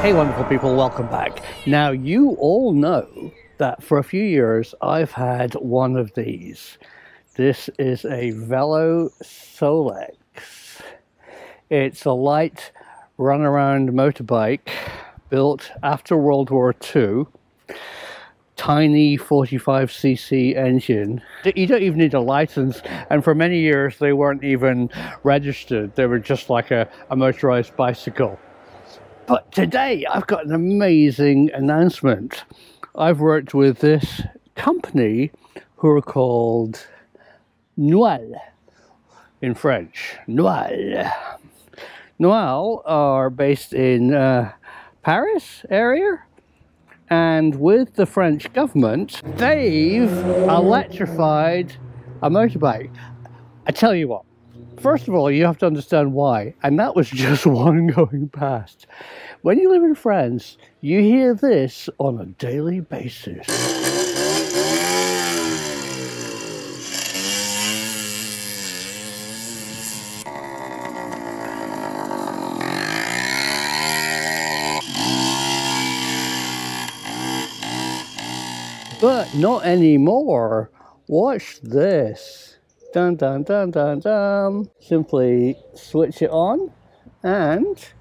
Hey, wonderful people, welcome back. Now, you all know that for a few years I've had one of these. This is a Velo Solex. It's a light runaround motorbike built after World War II. Tiny 45cc engine. You don't even need a license, and for many years they weren't even registered. They were just like a, a motorized bicycle. But today I've got an amazing announcement. I've worked with this company who are called NOIL in French. NOIL. NOIL are based in uh, Paris area and with the French government they've electrified a motorbike. I tell you what, First of all, you have to understand why, and that was just one going past. When you live in France, you hear this on a daily basis. But not anymore. Watch this. Dun dun dun dun dun. Simply switch it on and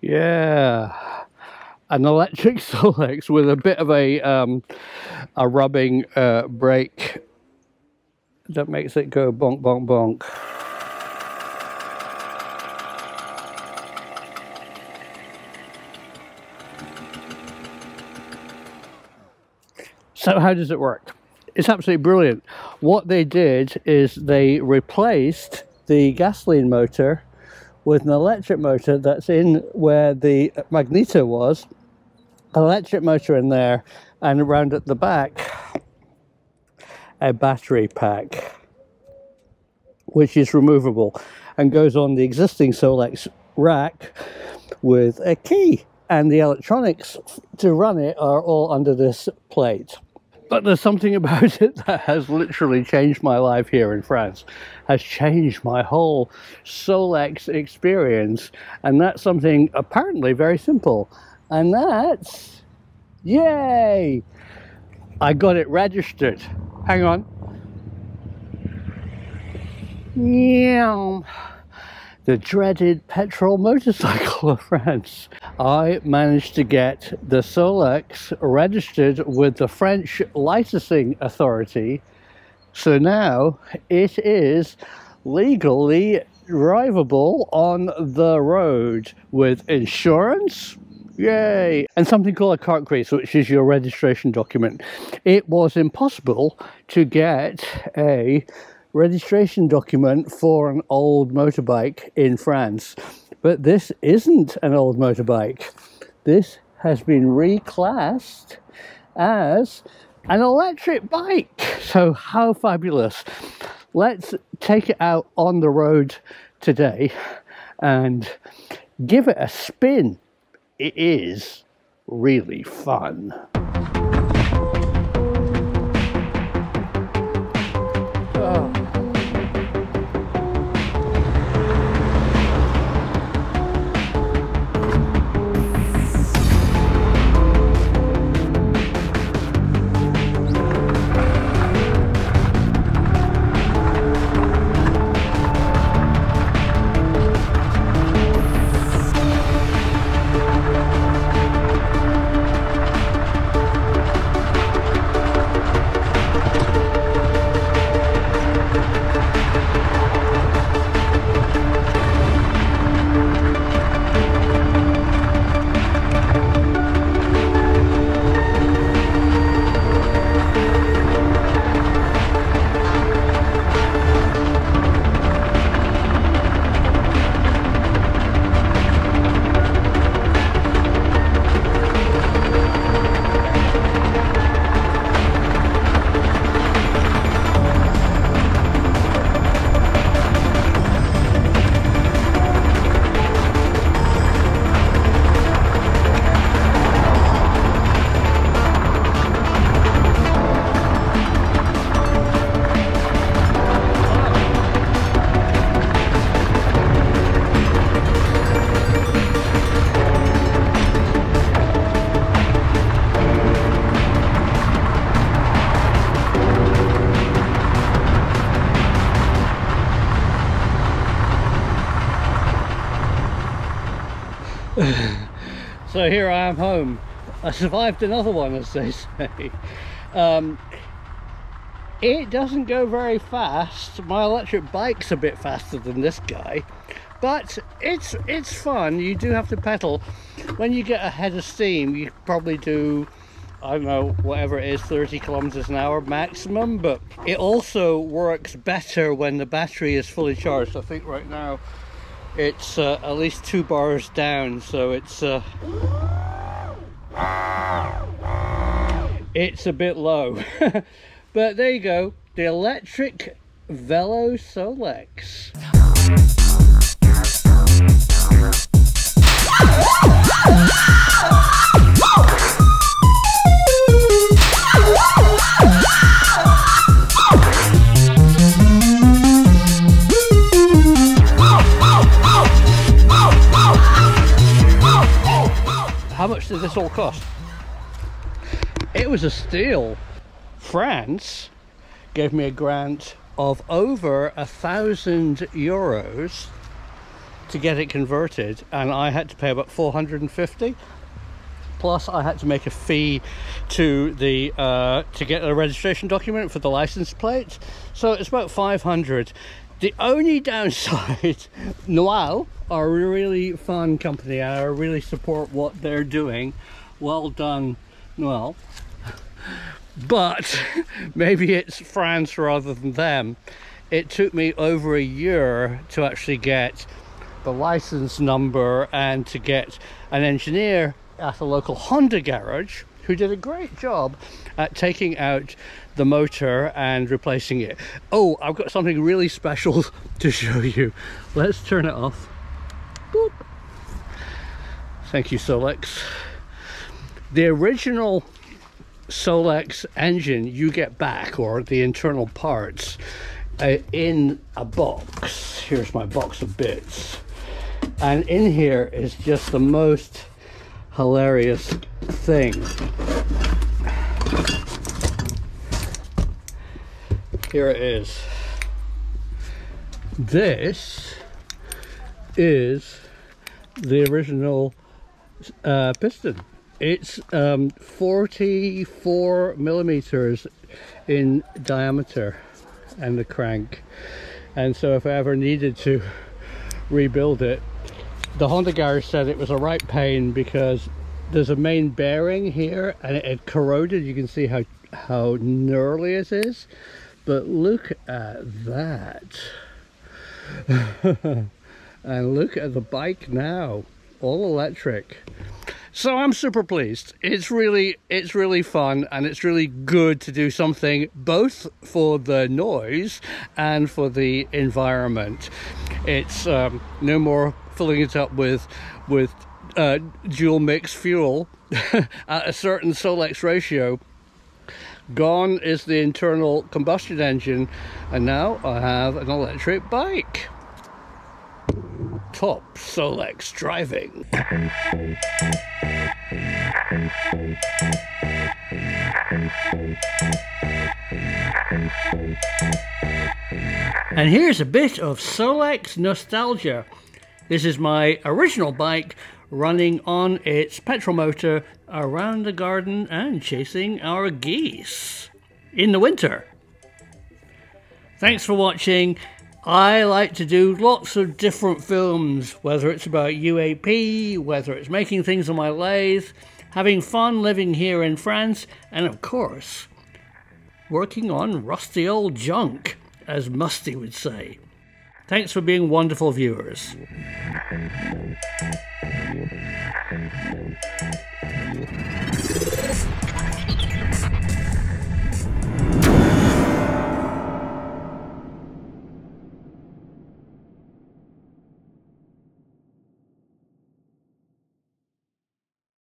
yeah an electric Solex with a bit of a um, a rubbing uh, brake that makes it go bonk bonk bonk So how does it work? It's absolutely brilliant. What they did is they replaced the gasoline motor with an electric motor that's in where the magneto was, electric motor in there, and around at the back, a battery pack, which is removable and goes on the existing Solex rack with a key. And the electronics to run it are all under this plate. But there's something about it that has literally changed my life here in France, has changed my whole Solex experience. And that's something apparently very simple. And that's, yay! I got it registered. Hang on. Yeah the dreaded petrol motorcycle of France. I managed to get the Solex registered with the French licensing authority. So now it is legally drivable on the road with insurance. Yay! And something called a carte grise, which is your registration document. It was impossible to get a registration document for an old motorbike in France. But this isn't an old motorbike. This has been reclassed as an electric bike. So how fabulous. Let's take it out on the road today and give it a spin. It is really fun. So here I am home. I survived another one, as they say. Um, it doesn't go very fast. My electric bike's a bit faster than this guy, but it's it's fun. You do have to pedal. When you get ahead of steam, you probably do I don't know, whatever it is, 30 kilometers an hour maximum, but it also works better when the battery is fully charged. I think right now it's uh, at least two bars down, so it's uh, it's a bit low. but there you go, the electric Velo Solex. this all cost? It was a steal. France gave me a grant of over a thousand euros to get it converted and I had to pay about 450 plus I had to make a fee to the uh, to get a registration document for the license plate so it's about 500 the only downside NOIL are a really fun company. I really support what they're doing. Well done NOIL. But maybe it's France rather than them. It took me over a year to actually get the license number and to get an engineer at a local Honda garage who did a great job at taking out the motor and replacing it. Oh, I've got something really special to show you. Let's turn it off. Boop. Thank you, Solex. The original Solex engine you get back, or the internal parts, uh, in a box. Here's my box of bits and in here is just the most hilarious thing. Here it is. This is the original uh, piston. It's um, 44 millimeters in diameter and the crank. And so if I ever needed to rebuild it the Honda garage said it was a right pain because there's a main bearing here and it had corroded. You can see how, how gnarly it is. But look at that. and look at the bike now, all electric. So I'm super pleased. It's really, it's really fun and it's really good to do something both for the noise and for the environment. It's um, no more filling it up with with uh, dual mix fuel at a certain Solex ratio. Gone is the internal combustion engine, and now I have an electric bike. Top Solex driving. And here's a bit of Solex nostalgia. This is my original bike running on its petrol motor around the garden and chasing our geese in the winter. Thanks for watching. I like to do lots of different films, whether it's about UAP, whether it's making things on my lathe, having fun living here in France, and of course, working on rusty old junk, as Mustie would say. Thanks for being wonderful viewers.